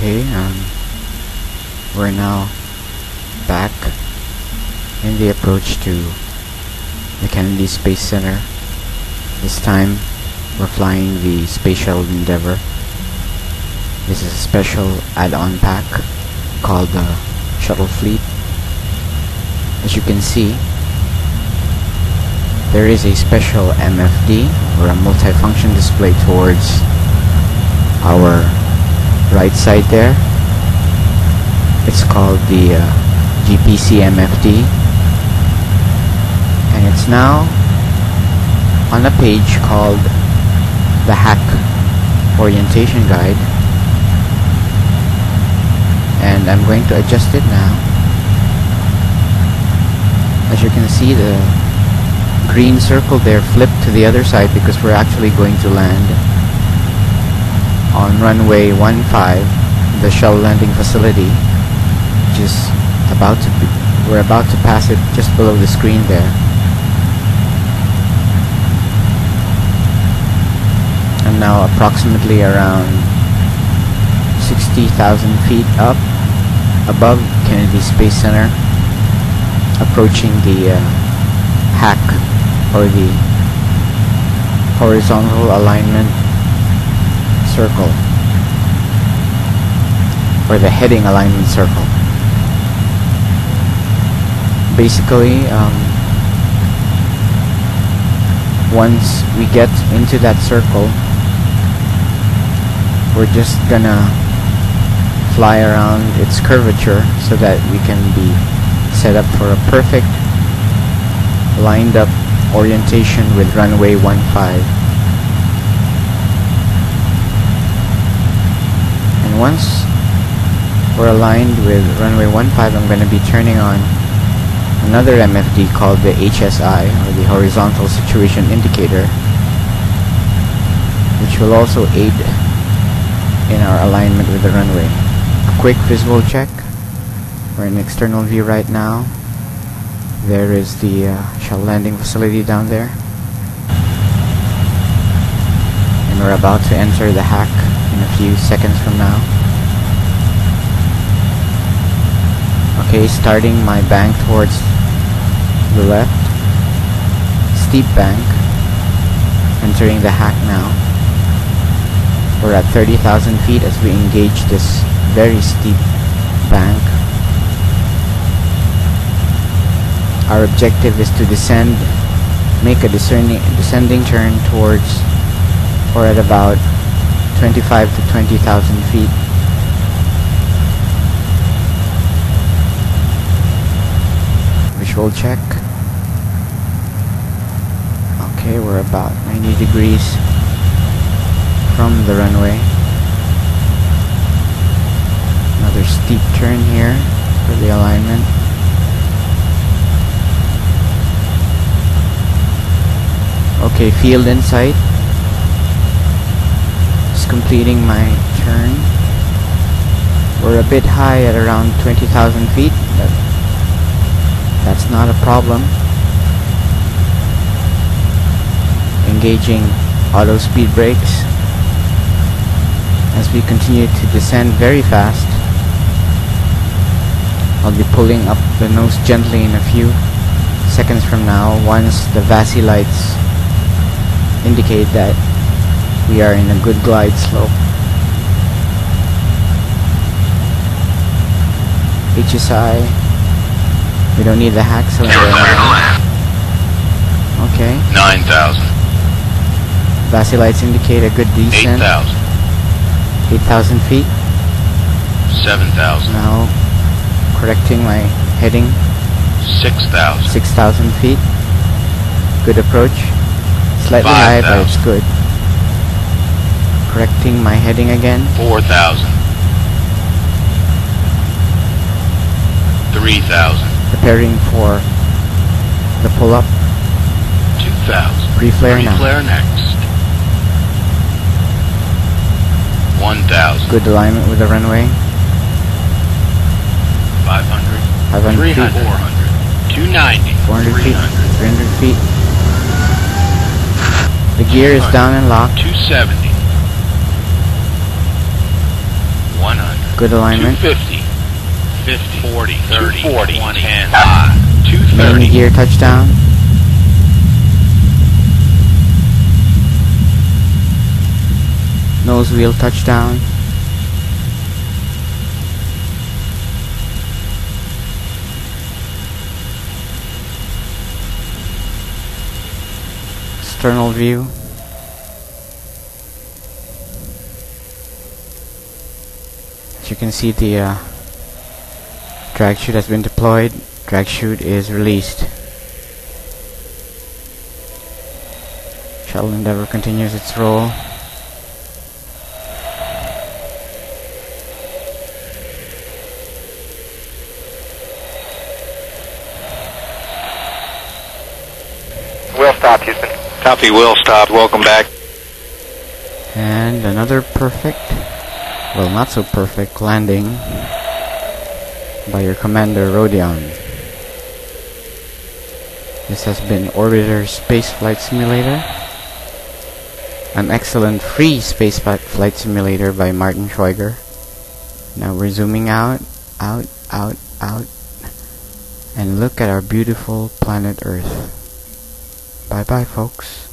Okay, we're now back in the approach to the Kennedy Space Center. This time, we're flying the Space Shuttle Endeavour. This is a special add-on pack called the Shuttle Fleet. As you can see, there is a special MFD or a multifunction display towards our right side there. It's called the uh, GPC MFD and it's now on a page called the HAC orientation guide. And I'm going to adjust it now. As you can see the green circle there flipped to the other side because we're actually going to land on runway 15, the shuttle landing facility, is about to be, we're about to pass it just below the screen there. And now approximately around 60,000 feet up above Kennedy Space Center, approaching the uh, HAC or the horizontal alignment circle. Or the heading alignment circle. Basically um, once we get into that circle we're just gonna fly around its curvature so that we can be set up for a perfect lined up orientation with runway 15 once we're aligned with runway 15, I'm going to be turning on another MFD called the HSI, or the Horizontal Situation Indicator, which will also aid in our alignment with the runway. A quick visual check. We're in external view right now. There is the uh, landing facility down there. And we're about to enter the HAC in a few seconds from now. Okay, starting my bank towards the left. Steep bank. Entering the HAC now. We're at 30,000 feet as we engage this very steep bank. Our objective is to descend, make a discerning, descending turn towards or at about 25 to 20,000 feet. Check. Okay, we're about 90 degrees from the runway. Another steep turn here for the alignment. Okay, field in sight completing my turn. We're a bit high at around 20,000 feet, that's not a problem. Engaging auto speed brakes as we continue to descend very fast. I'll be pulling up the nose gently in a few seconds from now once the VASI lights indicate that we are in a good glide slope. HSI. We don't need the HAC cylinder. Okay. 9,000. VASI lights indicate a good descent. 8,000. 8,000 feet. 7,000. Now correcting my heading. 6,000. 6,000 feet. Good approach. Slightly high, but it's good. Correcting my heading again. 4,000. 3,000. Preparing for the pull-up. 2,000. Pre-flare now. Pre-flare next. 1,000. Good alignment with the runway. 500. 500 300. feet. 400. 290. 400 feet. 300. 300 feet. The gear is down and locked. 270. 100. Good alignment. 250. 50. 40. 30. 40. 20. 10. 5. Main 230. gear touchdown. Nose wheel touchdown. External view. As you can see the uh, drag chute has been deployed. Drag chute is released. Shuttle Endeavour continues its roll. Will stop, Houston. Copy, will stop. Welcome back. And another perfect, well not so perfect, landing by your commander Rodion. This has been Orbiter Space Flight Simulator. An excellent free space flight simulator by Martin Schweiger. Now we're zooming out, out, out, out, and look at our beautiful planet Earth. Bye bye, folks.